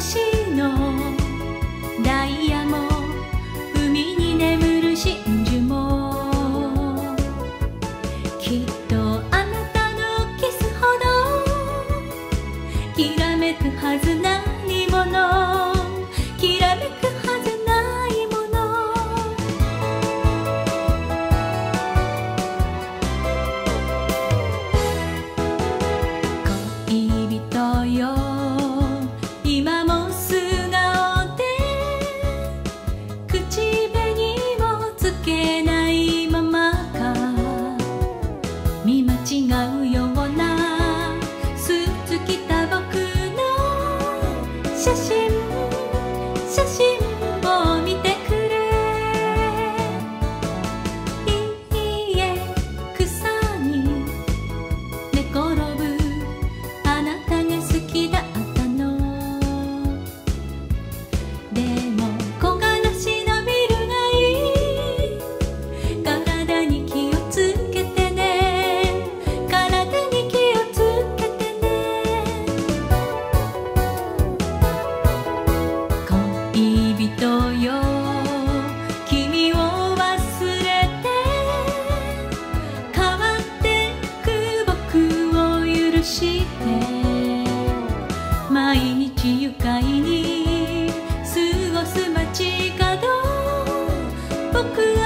のダイヤも海に眠る真珠もきっとあなたのキスほどきらめくはず何もの小心して毎日愉快に過ごす街角。僕